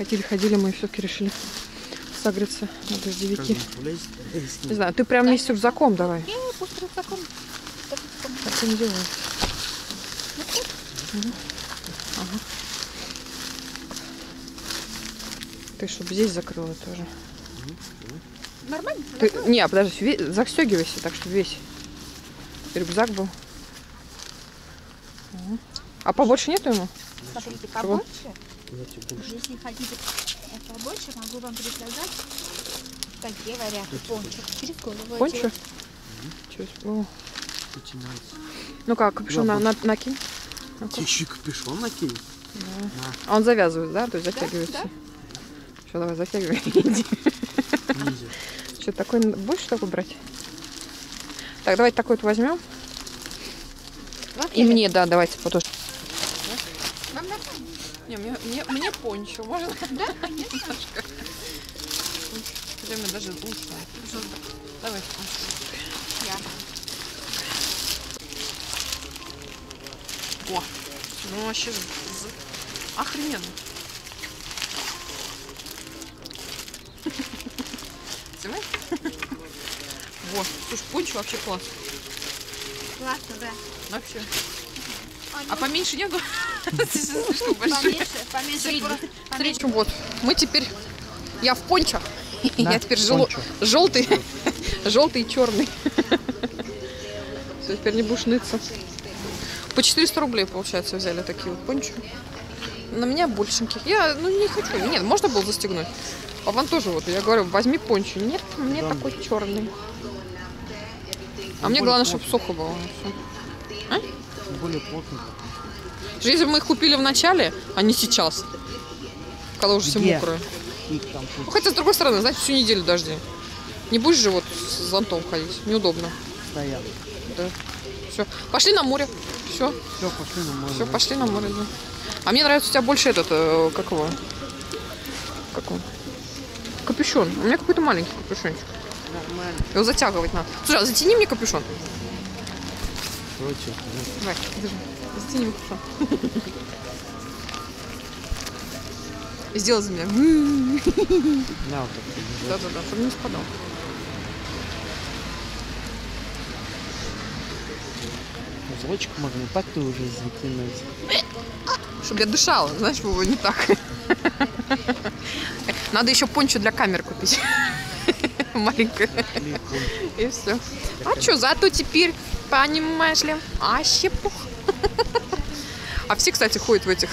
Ходили-ходили, мы все-таки решили согреться. Надо с Как 9. бы влезть, влезть Не знаю, ты прям вместе с рюкзаком давай. Я пусть рюкзаком. Так и не делай. Мгм. Ага. Ты чтобы здесь закрыла тоже. Нормально? Ты... Не, подожди, застегивайся, так что весь рюкзак был. Мгм. А побольше нету ему? Смотрите, Чего? побольше. Больше. Если хотите побольше, могу вам предлагать такие варианты. Пончик. Через голову. Начинается. Ну как, капюшон Да, на, на- накинь. Еще и капюшон накинь. А он завязывает, да? То есть затягивается. да. Все, давай, затягивай. Иди. Что, такой будешь такой брать? Так, давайте такой вот возьмем. И мне, да, давайте потому что-? Не, мне, мне, мне пончо, можно? Да, конечно. Немножко. Время даже лучше. Давай Я. О, ну вообще охрененно. Снимай? Вот, слушай, пончо вообще класс. Классно, да. Вообще. А, А поменьше нету? Поменьше, поменьше. Вот, мы теперь, я в пончо, я теперь желтый, желтый и черный. Все, теперь не будешь ныться. По 400 рублей, получается, взяли такие вот пончо. На меня большеньких. Я, ну, не хочу. Нет, можно было застегнуть. А вам тоже вот, я говорю, возьми пончо. Нет, мне Да. такой черный. А мне главное, чтобы сухо было. всё. Более плотный. Если бы мы их купили в начале, а не сейчас, когда уже все Где? мокрое. Ну, хотя, с другой стороны, знаете, всю неделю дожди. Не будешь же вот с зонтом ходить. Неудобно. стоят. Да. Все. Пошли на море. Все. Все, пошли на море. Все, пошли на море. да. А мне нравится у тебя больше этот, э, как его? Как он? Капюшон. У меня какой-то маленький капюшончик. Нормально. Его затягивать надо. Слушай, а затяни мне капюшон. Короче, Давай, держи. И Сделай за меня. вот так держи. Да-да-да, чтобы не спадал. Узлочек можно, так ты уже затянулся. Чтобы я дышала, знаешь, его не так. Надо еще пончо для камер купить. Маленькая. И все. А что, зато теперь, понимаешь ли, а щепух. А все, кстати, ходят в этих,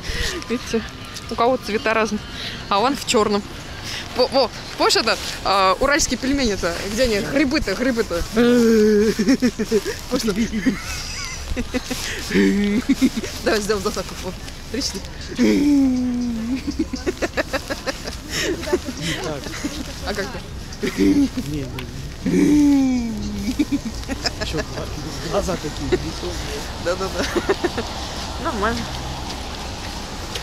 видите, у кого-то цвета разные, а он в черном. Во, во, помнишь это, а, уральские пельмени-то, где они, грибы-то, грибы-то. Давай сделаем засадку. Три. А как ты? Глаза такие. Да-да-да. Нормально.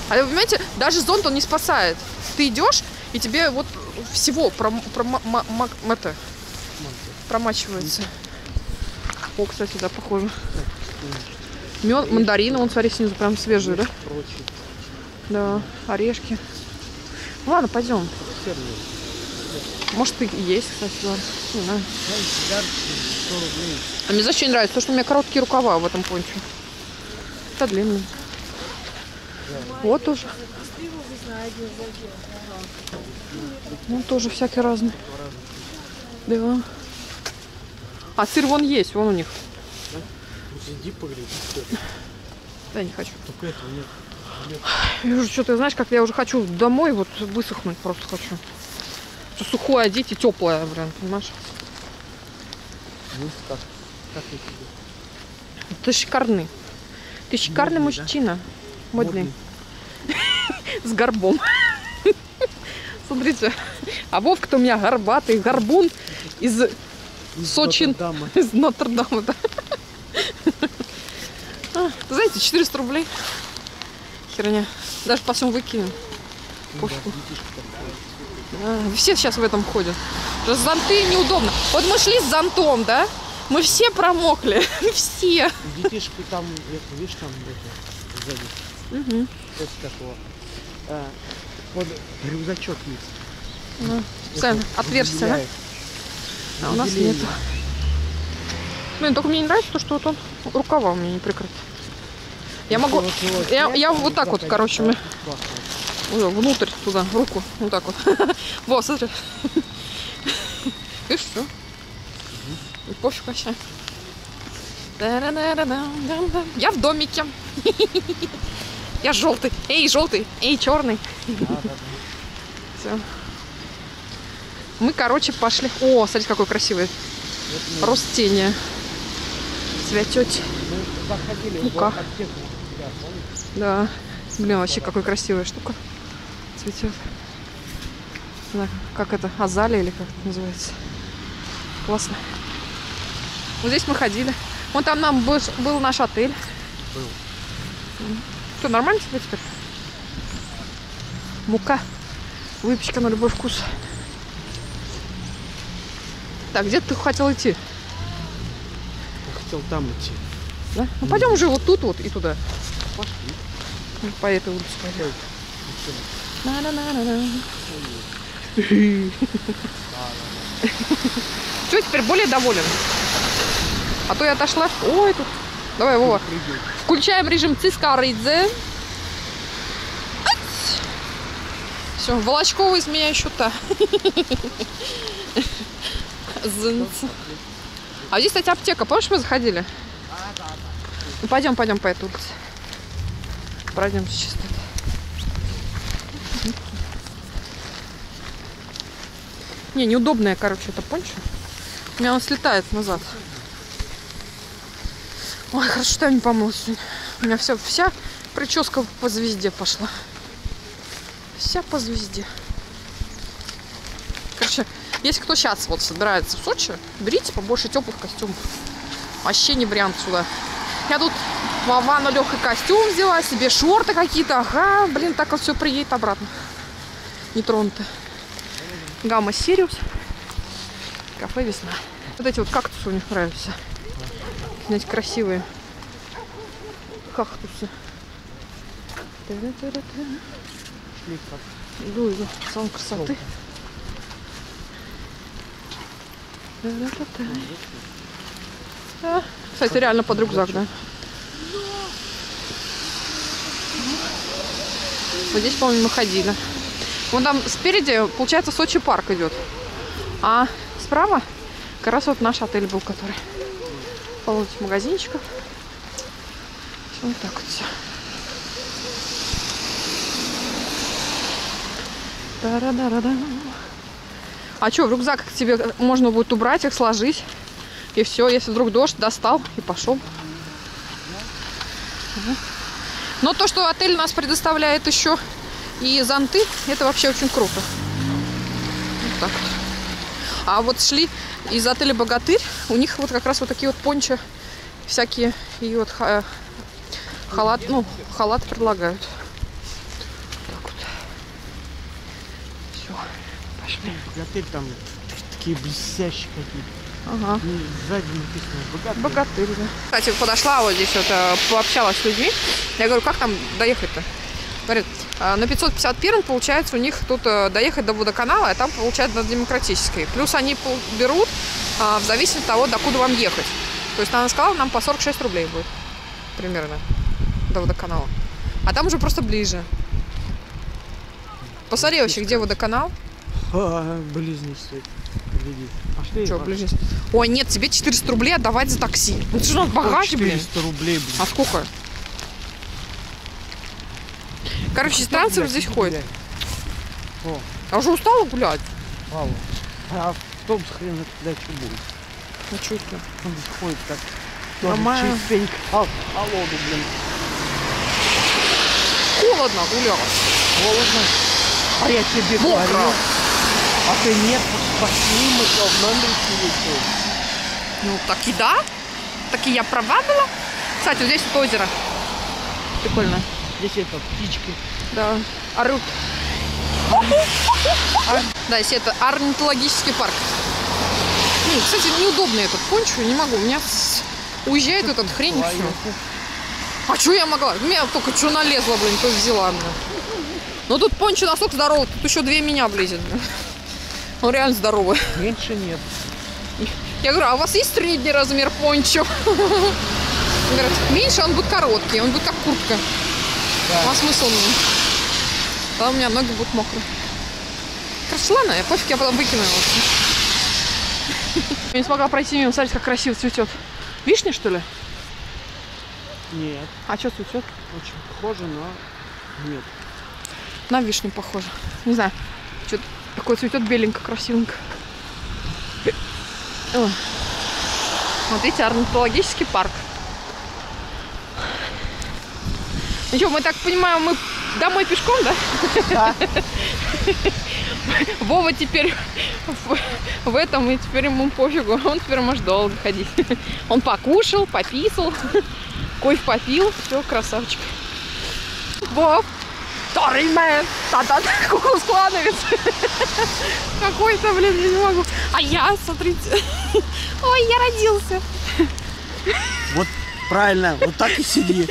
А вы понимаете, даже зонт он не спасает. Ты идешь, и тебе вот всего пром, это, промачивается. О, кстати, да, похоже. Мед, мандарины, вон, смотри, снизу прям свежие, да? Да, орешки. Ну, ладно, пойдем. Может, и есть, кстати, ладно. Не знаю. Знаешь, сидят 100 рублей. А мне знаешь, что не нравится? То, что у меня короткие рукава в этом пончо. Это длинный. Вот тоже. Ну, тоже всякие разные. Да. А сыр вон есть, вон у них. Ну, Иди погреби. Да, не хочу. Только этого нет. Я уже что-то, знаешь, как я уже хочу домой вот высохнуть просто хочу. Что сухое одеть и теплое, блин, понимаешь? Ну, как? Как я тебе? Ты шикарный. Ты шикарный Модный, да? мужчина. Модный. С горбом. Смотрите. А Вовка-то у меня горбатый, горбун из, Из Сочин. Из Нотр-Дама. Да. А, знаете, 400 рублей. Херня. Даже по выкинем. Ну, Пофигу. да. А, Все сейчас в этом ходят. Зонты неудобно. Вот мы шли с зонтом, да? Мы все промокли. Все. Детишки там, это, видишь, там это, сзади. Мгм. Это такого. А, Вот рюкзачок есть. Ну, Сэм, отверстие, да? А у нас нету. Блин, только мне не нравится то, что вот он рукава у меня не прикрыт. Я могу... Вот его Я, я вот так вот, короче, мы внутрь туда, руку, вот так вот. Во, смотри. И все. И пофиг вообще. Я в домике. Я желтый. Эй, желтый. Эй, черный. Все. Мы, короче, пошли. О, смотрите, какой красивый растение. Цветет. аптеку. Да. Блин, вообще какой красивая штука. Цветет. Как это? Азалия или как это называется? Классно. Вот здесь мы ходили. Вон там нам был, был наш отель. Был. Что, нормально тебе теперь? Мука. Выпечка на любой вкус. Так, где ты хотел идти? Я хотел там идти. Да? Ну пойдем уже вот тут вот и туда. Пошли. Ну, По этой улице пойдем. На-на-на-на-на. Что, теперь более доволен? А то я отошла. Ой, тут. Давай, Вова. Включаем режим Цискаридзе. Все, Волочкова из меня еще та. А здесь, кстати, аптека. Помнишь, мы заходили? Ну, пойдем, пойдем по этой улице. Пройдем сейчас. Не, неудобная, короче, это пончо. У меня он слетает назад. Ой, хорошо, что я не помыла сегодня. У меня все, вся прическа по звезде пошла. Вся по звезде. Короче, если кто сейчас вот собирается в Сочи, берите побольше теплых костюмов. Вообще не вариант сюда. Я тут в Авану легкий костюм взяла, себе шорты какие-то. Ага, блин, так вот все приедет обратно. Не тронуто. Гамма Сириус. Кафе Весна. Вот эти вот кактусы у них нравятся. Знаете, красивые кактусы. Иду, иду. Салон красоты. А, Кстати, реально под рюкзак, да? Вот здесь, по-моему, мы ходили. Вон там спереди, получается, Сочи парк идет. А справа как раз вот наш отель был, который. Этих магазинчиков. Вот так вот все. Та-ра-да-ра-да. А что, в рюкзак тебе можно будет убрать их, сложить. И все, если вдруг дождь, достал и пошел. Но то, что отель нас предоставляет еще и зонты, это вообще очень круто. Вот так вот. А вот шли из отеля Богатырь, у них вот как раз вот такие вот пончо всякие и вот ха- халат, ну, халат предлагают. Так вот. Все, пошли. Отель там такие блестящие какие-то. Ага. Сзади написано богатый. Богатырь, да. Кстати, подошла вот здесь вот, э, пообщалась с людьми. Я говорю, как там доехать-то? Говорит, «А, на 551 получается у них тут э, доехать до водоканала, а там получается до демократической. Плюс они берут а, в зависимости от того, докуда вам ехать. То есть она сказала, нам по 46 рублей будет примерно до водоканала. А там уже просто ближе. Посмотри вообще, где водоканал. А, близнецы. Гляди. Пошли. Иван. ближе? Ой, нет, тебе 400 рублей отдавать за такси. Ну ты же у нас Ой, богаче, блин. 400 рублей, блин. А сколько? Короче, иностранцы Блядь, здесь гуляй. О, Я уже устала гулять. Павел. А автобус хрен туда что будет. Ну что это? Он здесь ходит так. Нормально. чистенько. А, холоду, блин. Холодно гулять. Холодно. А я тебе Мокро. говорил. А ты нет, пошли мы то в номере сидеть. Ну, так и да. Так и я права была. Кстати, вот здесь вот озеро. Прикольно. Здесь это птички. Да. Орут. Да, если это орнитологический парк. Ну, кстати, неудобный этот пончо, не могу. У меня уезжает этот хрень и все. А что я могла? У меня только что налезла, блин, то взяла. Блин. Ну тут пончо настолько здоровый, тут еще две меня влезет. Он реально здоровый. Меньше нет. Я говорю, а у вас есть средний размер пончо? Меньше он будет короткий, он будет как куртка. Да. А смысл мне? Тогда у меня ноги будут мокрые. Короче, ладно, я пофиг, я потом выкину его. Я не смогла пройти мимо, смотрите, как красиво цветет. Вишня, что ли? Нет. А что цветет? Очень похоже, но нет. На вишню похоже. Не знаю, что такое цветет беленько, красивенько. Ой. Вот видите, орнитологический парк. Ну что, мы так понимаем, мы домой пешком, да? Да. Вова теперь в, в этом, и теперь ему пофигу. Он теперь может долго ходить. Он покушал, пописал, кофе попил. Все, красавчик. Вов, второй мэн. Та-та, кукол складывается. Какой-то, блин, я не могу. А я, смотрите. Ой, я родился. Вот правильно, вот так и сиди.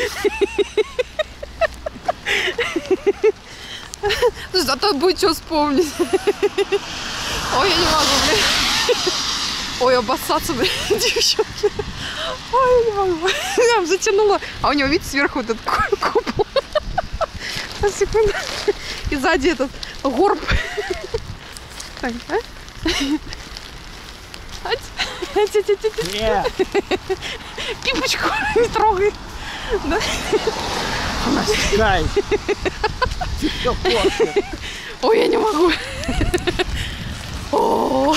Зато будет что вспомнить. Ой, я не могу, блин. Ой, обоссаться, блин, девчонки. Ой, я не могу. Я затянула. А у него, видите, сверху вот этот ку- купол. Сейчас, секунду. И сзади этот горб. Так, а? Пипочку не трогай. Да? Портит. Ой, я не могу. О.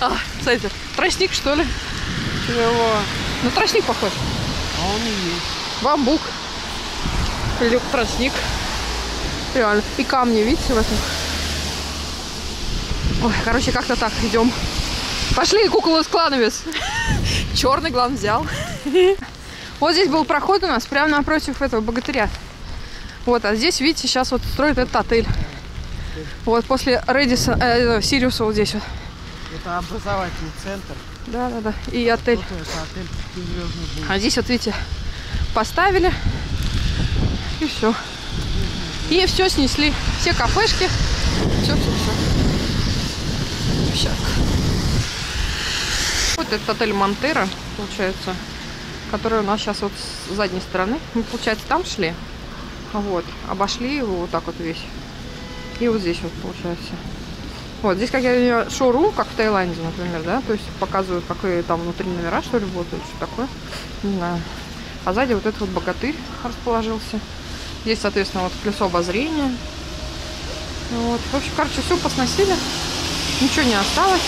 А, кстати, тростник, что ли? Чего? На тростник похож. А он и есть. Бамбук. Или тростник. Реально. И камни, видите, в этом? Ой, короче, как-то так идем. Пошли, куколу клановец. Черный глав взял. Вот здесь был проход у нас, прямо напротив этого богатыря. Вот, а здесь, видите, сейчас вот строят этот отель. Вот после Редиса, э, Сириуса вот здесь вот. Это образовательный центр. Да, да, да. И отель. Вот это отель. А здесь вот видите, поставили и все. И все снесли. Все кафешки. Все, все, все. Щак. Вот этот отель Монтера, получается, который у нас сейчас вот с задней стороны. Мы, получается, там шли. Вот. Обошли его вот так вот весь. И вот здесь вот получается. Вот, здесь как я шоурум, как в Таиланде, например, да, то есть показывают, какие там внутри номера, что ли, будут, что такое, не знаю. А сзади вот этот вот богатырь расположился. Здесь, соответственно, вот колесо обозрения. Вот. В общем, короче, все посносили. Ничего не осталось.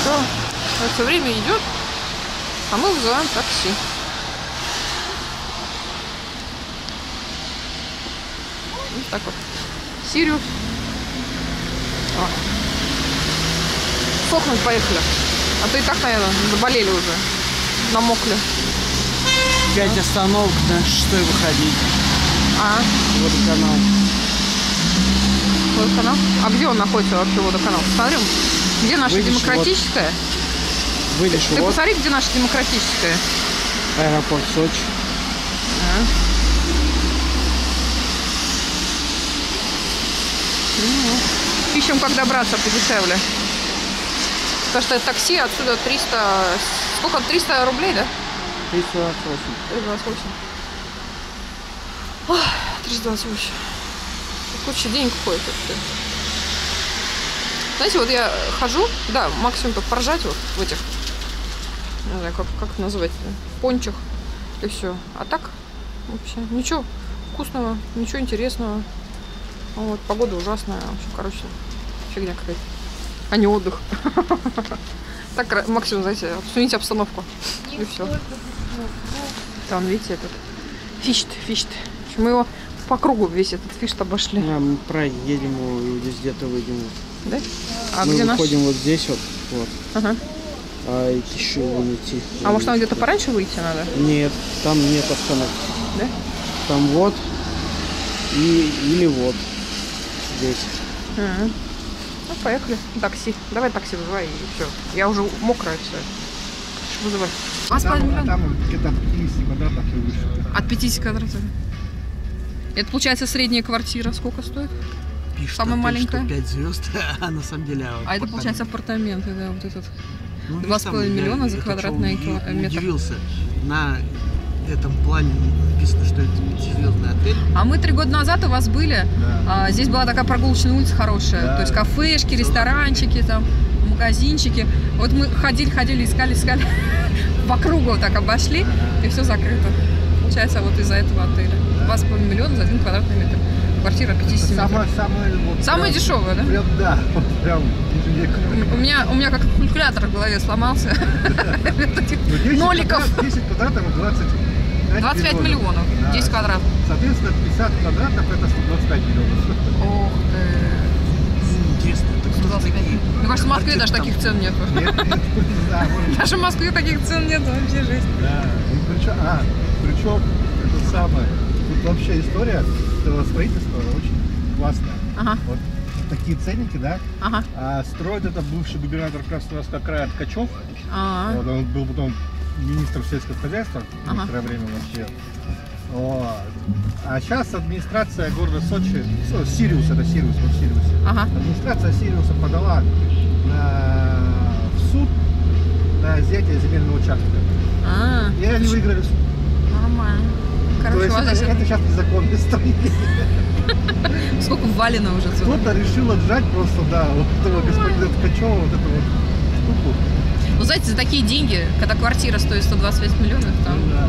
Все. Все время идет. А мы вызываем такси. Вот так вот. Сириус. О. Сохнуть поехали. А то и так, наверное, заболели уже. Намокли. Пять остановок на шестой выходить. А, Водоканал. водоканал. А где он находится вообще, водоканал? Посмотрим. Где наша Выйдешь, демократическая? Выйдешь, Ты вот посмотри, где наша демократическая. аэропорт Сочи. А. Ну, Ищем, как добраться подешевле. Потому что такси отсюда 300... Сколько? 300 рублей, да? 328. 328. Ох, 328. Куча денег уходит. Знаете, вот я хожу, да, максимум только поржать вот в этих, не знаю, как, как назвать, пончах и все. А так вообще ничего вкусного, ничего интересного. Вот, погода ужасная, в общем, короче, фигня какая-то. А не отдых. Так, максимум, знаете, обсудить обстановку. И все. Там, видите, этот фишт, фишт. Мы его по кругу весь этот фишт обошли. А, мы проедем его и здесь где-то выйдем. Да? А мы где наш? выходим вот здесь вот. вот. Ага. А еще идти. А может нам где-то пораньше выйти надо? Нет, там нет остановки. Да? Там вот и или вот здесь. Ага. Ну, поехали. Такси. Давай такси вызывай и все. Я уже мокрая все. Вызывай. А, Там, а там где-то 50 квадратов и выше. От 50 квадратов. Это получается средняя квартира. Сколько стоит? Пишет Самая маленькая? что 5 звезд, а на самом деле... А это получается апартаменты, да, вот этот. Ну, два с половиной миллиона за квадратный метр. Удивился. На этом плане написано, что это пятизвездный отель. А мы три года назад у вас были. Да. А, здесь была такая прогулочная улица хорошая. Да. То есть кафешки, ресторанчики, там, магазинчики. Вот мы ходили, ходили, искали, искали. По кругу вот так обошли, и все закрыто. Получается, вот из-за этого отеля. Два с половиной миллиона за один квадратный метр. Квартира 50 метров. Самое, самое, вот Самая прям- дешевая, да? Прям, да, вот прям. У меня, у меня как калькулятор в голове сломался. Ну, 10 Ноликов. квадрат- 10 квадратов 25 25 миллионов. Да. 10 квадратов. Соответственно, 50 квадратов это 125 миллионов. Ох ты. Интересно, это кто 125. такие? Мне кажется, в Москве даже там? таких цен нету. Нет, Даже в Москве таких цен нет, вообще жесть. Да. И причем, а, причем это самое. Тут вообще история этого строительства очень классная. Ага, Вот такие ценники, да? ага. А строит это бывший губернатор Краснодарского края Ткачев. А, Вот, он был потом министром сельского хозяйства Ага. некоторое время вообще. Вот. А сейчас администрация города Сочи, Со- Сириус, это Сириус, вот Сириус. ага. Администрация Сириуса подала на, в суд на изъятие земельного участка. А, И они выиграли суд. нормально. То Короче, есть у вас это, это сейчас незаконное строение. Сколько валено уже отсюда. Кто-то решил отжать просто, да, вот этого господина Ткачева, вот эту вот штуку. Ну, знаете, за такие деньги, когда квартира стоит 125 миллионов, там Да.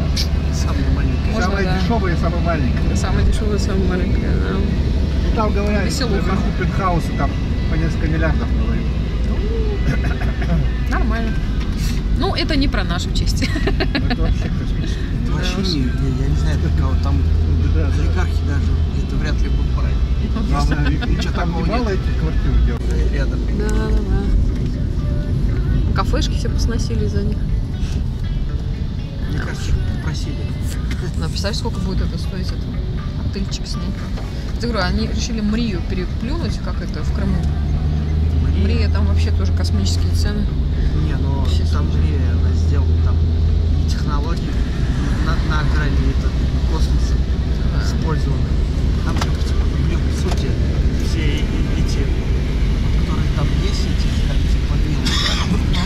Самая маленькая. Можно, Самая да. дешевая и самая маленькая. самая дешевая, самая маленькая. да. Ну, там говорят, Веселуха. наверху пентхаусы там по несколько миллиардов говорит. Nормально. Ну, это не про нашу честь. Это вообще космически. Это вообще я не знаю, кого там Да, да. олигархи даже, вряд ли будут брать. Главное, Ничего там такого нет. этих квартир делают. Рядом. Да, да, да. Кафешки все посносили за них. Мне кажется, попросили. Ну, представляешь, сколько будет это стоить, этот отельчик снять? Я говорю, они решили Мрию переплюнуть, как это, в Крыму. Мрия, там вообще тоже космические цены. Не, но Вообще там же она сделана там технологии на, на грани это, космоса использованы. Там же, блин, в сути, все и- эти, которые там есть, эти, как типа виллы,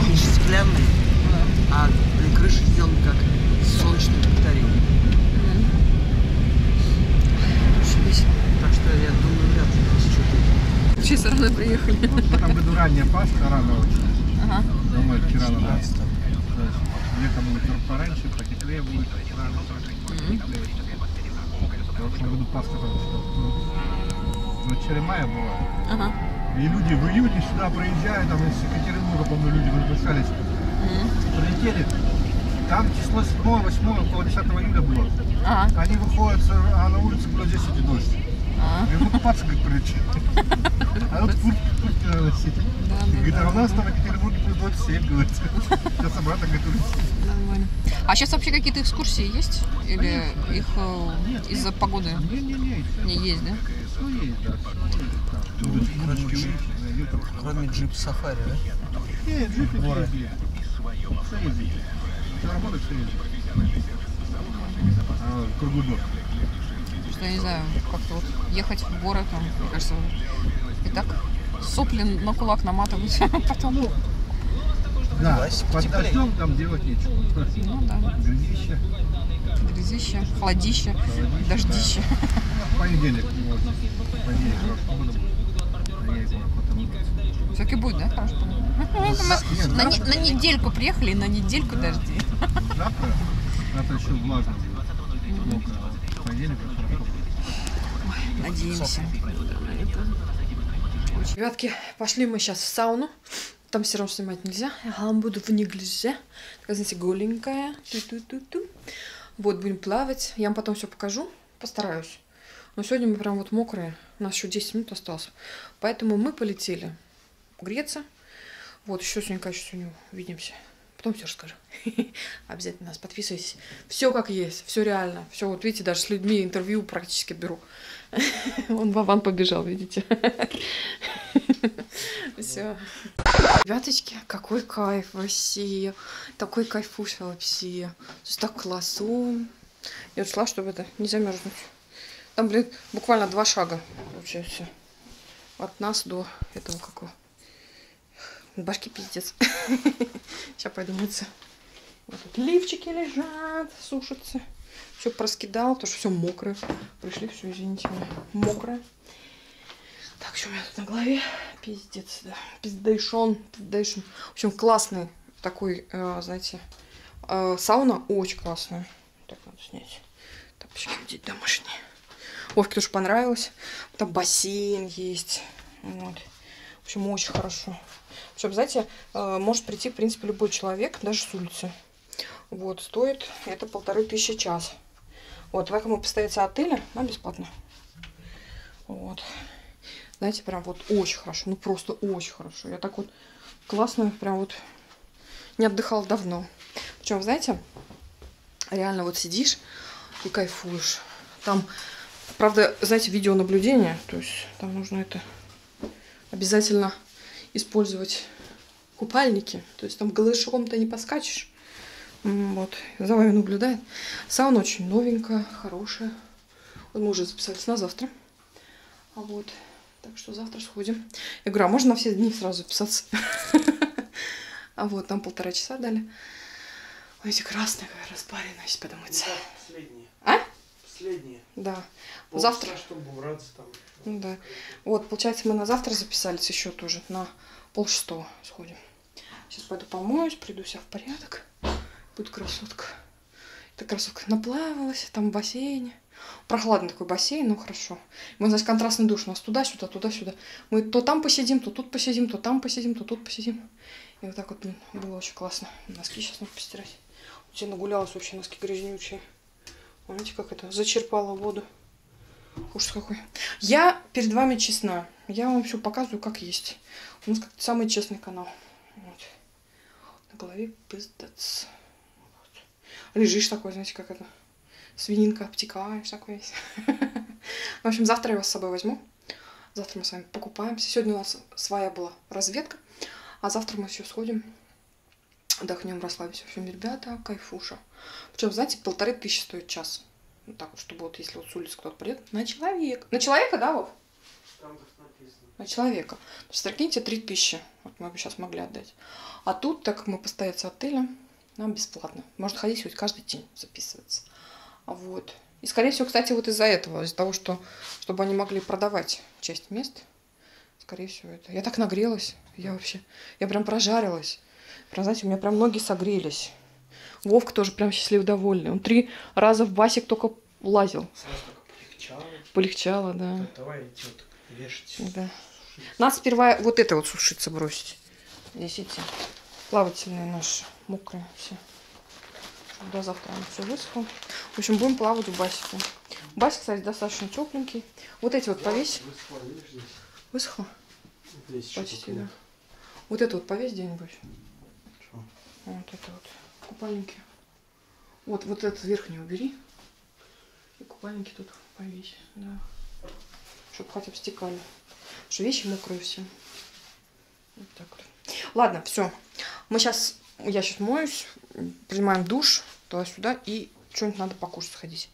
они же стеклянные, а блин, крыши сделаны как солнечные батареи. Так что я думаю, вряд ли здесь что-то. Вообще все равно приехали. Этом году ранняя Пасха, рано очень. Ага. Домой вчера надо. То есть Лето будет пораньше, потеплее будет. Рано. В прошлом году Пасха там что-то, ну, в начале мая была. Ага. И люди в июне сюда проезжают, там из Екатеринбурга, помню, люди выпускались, прилетели. Там число 7, 8, около 10 июля было. Ага. Они выходят, а на улице было 10 и дождь. Ага. Я говорю, купаться, говорит, прилетели. А вот куртки, надо носить. Говорит, а у нас там в Екатеринбурге плюс 27, говорит. Сейчас обратно, улетит. Нормально. А сейчас вообще какие-то экскурсии есть? Или их э, из-за погоды не есть, да? ну да. Кроме джип сафари, да? Не, джипы все ездили. Все ездили. Все работает, все ездит. А, круглый Что я не знаю, как-то вот ехать в город, там, мне кажется, и так сопли на кулак наматывать, потом, Да, Вась, под дождем там делать нечего. ну да, Грязище. грязище, холодище, Холодище, дождище. В понедельник можно. В понедельник хорошая погода будет. Приедем, потом- Все-таки будет, да, хорошо? Нет, На, не- завтра- на недельку приехали, на недельку дожди. Завтра, завтра еще влажно. Мокро. а понедельник хорошо. Надеемся. Ребятки, пошли мы сейчас в сауну. Там все равно снимать нельзя. Я вам буду в неглиже. Такая, знаете, голенькая. Ту-ту-ту-ту. Вот, будем плавать. Я вам потом все покажу. Постараюсь. Но сегодня мы прям вот мокрые. У нас еще 10 минут осталось. Поэтому мы полетели греться. Вот, еще сегодня, конечно, сегодня увидимся. Потом все расскажу. Обязательно нас подписывайтесь. Все как есть, все реально. Все, вот видите, даже с людьми интервью практически беру. Он Вован побежал, видите. Все. Ребяточки, какой кайф вообще. Такой кайфуша вообще. Так классно. Я ушла, чтобы это не замерзнуть. Там, блин, буквально два шага получается. От нас до этого какого. Башки пиздец. Сейчас пойду мыться. Вот тут лифчики лежат, сушатся. Все проскидал, потому что все мокрое. Пришли, все, извините меня, мокрое. Так, что у меня тут на голове? Пиздец, да. Пиздейшон, пиздейшон. В общем, классный такой, э, знаете, э, сауна очень классная. Так, надо снять. Тапочки одеть домашние. Вовке тоже понравилось. Там бассейн есть. Вот. В общем, очень хорошо. В общем, знаете, э, может прийти, в принципе, любой человек, даже с улицы. Вот, стоит это полторы тысячи час. Вот, вы кому постоится отеля, нам бесплатно. Вот. Знаете, прям вот очень хорошо. Ну, просто очень хорошо. Я так вот классно, прям вот не отдыхала давно. Причем, знаете, реально вот сидишь и кайфуешь. Там, правда, знаете, видеонаблюдение, то есть там нужно это обязательно использовать купальники. То есть там голышом ты не поскачешь. Вот, за вами наблюдает. Сауна очень новенькая, хорошая. Вот мы уже записались на завтра. А вот, так что завтра сходим. Я говорю, а можно на все дни сразу записаться? А вот, там полтора часа дали. Ой, эти красные, распаренная, если подумать. Последние. Да. Полчаса, Завтра. чтобы убраться там. Ну да. Вот, получается, мы на завтра записались еще тоже на полшестого сходим. Сейчас пойду помоюсь, приду вся в порядок. Будет красотка. Эта красотка наплавалась, там в бассейне. Прохладный такой бассейн, ну хорошо. Мы, значит, контрастный душ у нас туда-сюда, туда-сюда. Мы то там посидим, то тут посидим, то там посидим, то тут посидим. И вот так вот, блин, было очень классно. Носки сейчас нужно постирать. У тебя нагулялась вообще носки грязнючие. Помните, как это? Зачерпала воду. Ужас какой. Я перед вами честна. Я вам все показываю, как есть. У нас как самый честный канал. Вот. На голове пиздец. Вот. Лежишь такой, знаете, как это. Свининка обтекаешь, такой весь. В общем, завтра я вас с собой возьму. Завтра мы с вами покупаемся. Сегодня у нас своя была разведка. А завтра мы все сходим. Отдохнем, расслабимся. В общем, ребята, кайфуша. Причем, знаете, полторы тысячи стоит час. Так чтобы вот если вот с улицы кто-то придет, на человека. На человека, да, Вов? Там так написано. На человека. То есть, прикиньте, три тысячи. Вот мы бы сейчас могли отдать. А тут, так как мы постоять отелем, нам бесплатно. Можно ходить хоть каждый день записываться. Вот. И, скорее всего, кстати, вот из-за этого, из-за того, что, чтобы они могли продавать часть мест, скорее всего, это. Я так нагрелась. Я вообще, я прям прожарилась. Прям, знаете, у меня прям ноги согрелись. Вовка тоже прям счастлив довольный. Он три раза в басик только лазил. Сразу полегчало. Полегчало, да. Так, Давай идти вот вешать. Да. Надо сперва вот это вот сушиться бросить. Здесь эти плавательные наши, мокрые все. До завтра оно все высохло. В общем, будем плавать в басике. Басик, кстати, достаточно тепленький. Вот эти вот повесь. Высохло? Высохло? Здесь Почти, да. Вот это вот повесь где-нибудь. Вот это вот. Купальники. Вот, вот этот верхний убери. И купальники тут повесь. Да. Чтобы хотя бы стекали. Потому что вещи мокрые все. Вот так вот. Ладно, все. Мы сейчас, я сейчас моюсь, принимаем душ туда-сюда и что-нибудь надо покушать сходить.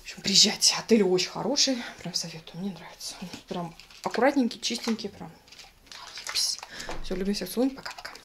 В общем, приезжайте. Отель очень хороший. Прям советую. Мне нравится. Прям аккуратненький, чистенький. Прям. Все, любим всех, целуем. Пока.